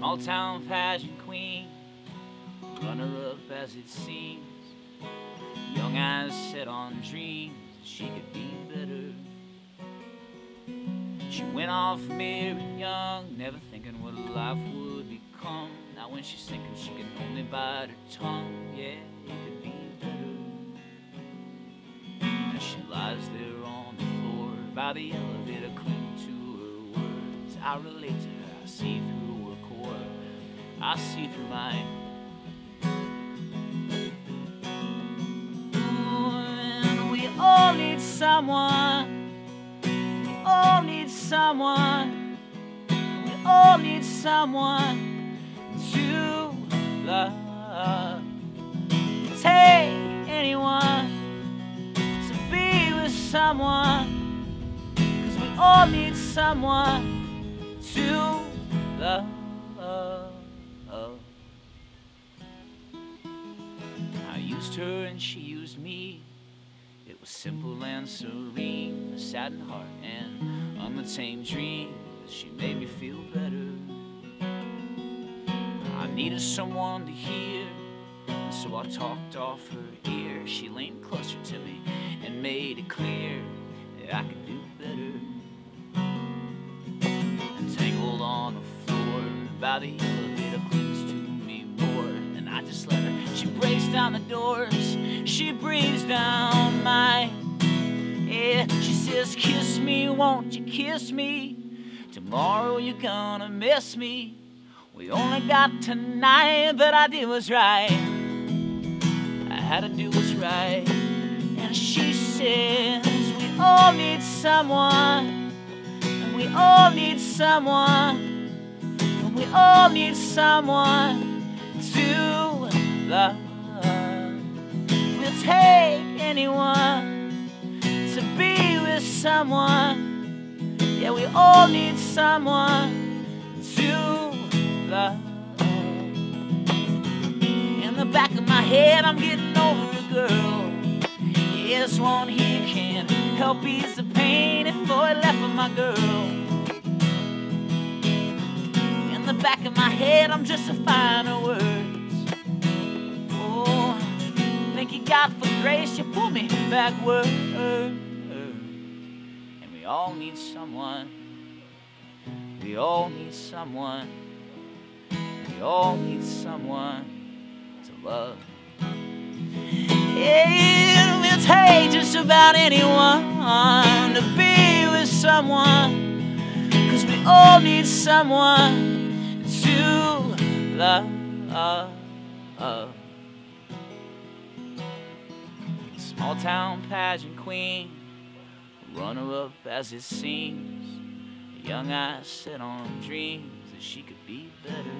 Small town pageant queen, runner up as it seems. Young eyes set on dreams, she could be better. She went off married young, never thinking what life would become. Now when she's thinking she can only bite her tongue, yeah, it could be better. As she lies there on the floor by the elevator, clinging to her words. I relate to her, I see through I see through mine. We all need someone. We all need someone. We all need someone to love. Take anyone to be with someone. Cause we all need someone to love. Used her and she used me. It was simple and serene, a saddened heart and untamed dreams. She made me feel better. I needed someone to hear, and so I talked off her ear. She leaned closer to me and made it clear that I could do better. Entangled on the floor by the elevator down the doors, she breathes down my Yeah, she says, Kiss me, won't you kiss me? Tomorrow you're gonna miss me. We only got tonight, but I did what's right. I had to do what's right. And she says, We all need someone. And we all need someone. And we all need someone to love. Anyone to be with someone. Yeah, we all need someone to love. In the back of my head, I'm getting over a girl. Yes, one he can help ease the pain, and boy, left with my girl. In the back of my head, I'm justifying her words. Thank you, God, for grace. You pull me backward. And we all need someone. We all need someone. We all need someone to love. Yeah, we'll take just about anyone to be with someone. Cause we all need someone to love. Small town pageant queen, runner up as it seems. Young eyes set on dreams that she could be better.